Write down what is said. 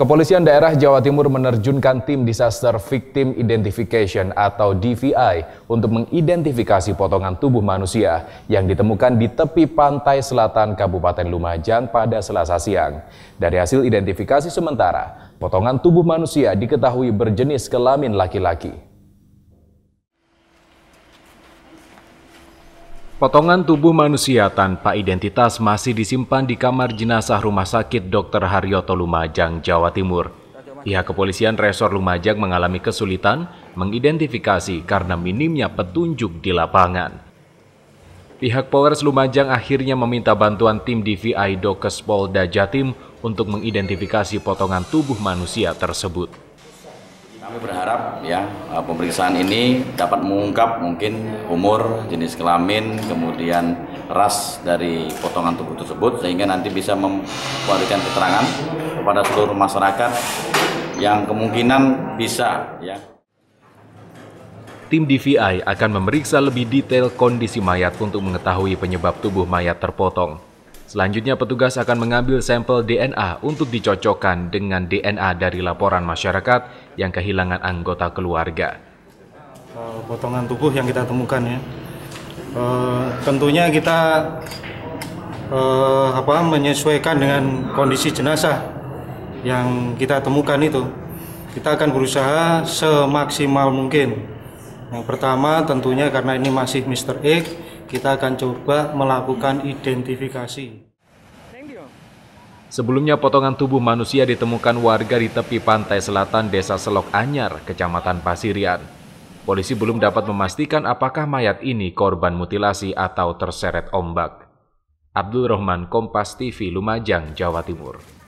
Kepolisian daerah Jawa Timur menerjunkan tim Disaster Victim Identification atau DVI untuk mengidentifikasi potongan tubuh manusia yang ditemukan di tepi pantai selatan Kabupaten Lumajang pada selasa siang. Dari hasil identifikasi sementara, potongan tubuh manusia diketahui berjenis kelamin laki-laki. Potongan tubuh manusia tanpa identitas masih disimpan di kamar jenazah Rumah Sakit Dr. Haryoto Lumajang, Jawa Timur. Pihak kepolisian Resor Lumajang mengalami kesulitan mengidentifikasi karena minimnya petunjuk di lapangan. Pihak Polres Lumajang akhirnya meminta bantuan tim DVI Dokes Polda Jatim untuk mengidentifikasi potongan tubuh manusia tersebut. Kami berharap ya eh, pemeriksaan ini dapat mengungkap mungkin umur, jenis kelamin, kemudian ras dari potongan tubuh tersebut sehingga nanti bisa memberikan keterangan kepada seluruh masyarakat yang kemungkinan bisa ya. Tim DVI akan memeriksa lebih detail kondisi mayat untuk mengetahui penyebab tubuh mayat terpotong. Selanjutnya petugas akan mengambil sampel DNA untuk dicocokkan dengan DNA dari laporan masyarakat yang kehilangan anggota keluarga. Eh, potongan tubuh yang kita temukan ya, uh, tentunya kita uh, apa menyesuaikan dengan kondisi jenazah yang kita temukan itu. Kita akan berusaha semaksimal mungkin. Yang pertama tentunya karena ini masih Mr. X, kita akan coba melakukan identifikasi. Sebelumnya potongan tubuh manusia ditemukan warga di tepi pantai selatan Desa Selok Anyar, Kecamatan Pasirian. Polisi belum dapat memastikan apakah mayat ini korban mutilasi atau terseret ombak. Abdul Rahman Kompas TV Lumajang, Jawa Timur.